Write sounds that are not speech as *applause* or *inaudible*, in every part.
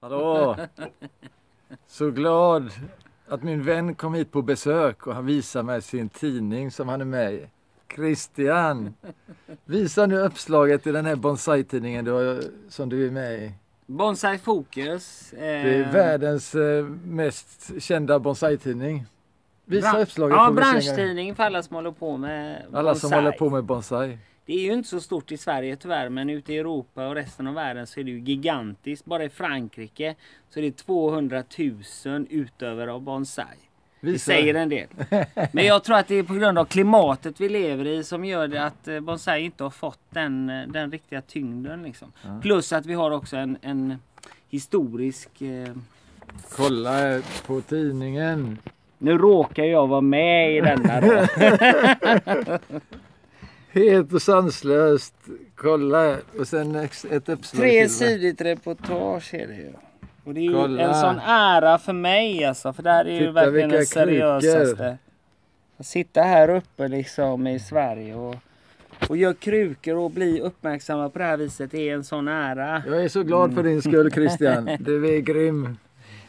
Hallå! Så glad att min vän kom hit på besök och han visar mig sin tidning som han är med i. Christian! Visa nu uppslaget i den här bonsai-tidningen du har, som du är med i. Bonsai Fokus. Det är världens eh, mest kända bonsai-tidning. Visa Bra- uppslaget. Ja, branschtidning för alla som håller på med Alla som bonsai. håller på med bonsai. Det är ju inte så stort i Sverige tyvärr, men ute i Europa och resten av världen så är det ju gigantiskt. Bara i Frankrike så är det 200 000 utövare av bonsai. Det Visa. säger en del. *laughs* Men jag tror att det är på grund av klimatet vi lever i som gör det att eh, bonsai inte har fått den, eh, den riktiga tyngden. Liksom. Plus att vi har också en, en historisk... Eh, Kolla på tidningen. Nu råkar jag vara med i denna då. *laughs* Helt och sanslöst. Kolla. Och sen ett uppslag Tre till, va? sidigt reportage är det ju. Och det är ju Kolla. en sån ära för mig alltså. För det här är ju Titta verkligen vilka den seriösaste. krukor. Att sitta här uppe liksom i Sverige och, och göra krukor och bli uppmärksamma på det här viset är en sån ära. Jag är så glad för din skull Christian. *laughs* Du är grym.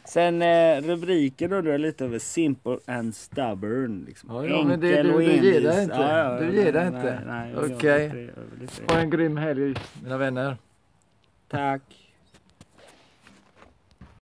Sen eh, rubriken undrar jag lite över simple and stubborn. Liksom. Ja, ja, men det- du- du ger envis. dig inte. Du ger dig nej, inte. Okej. inte är lite- Ha en grym helg mina vänner. Tack.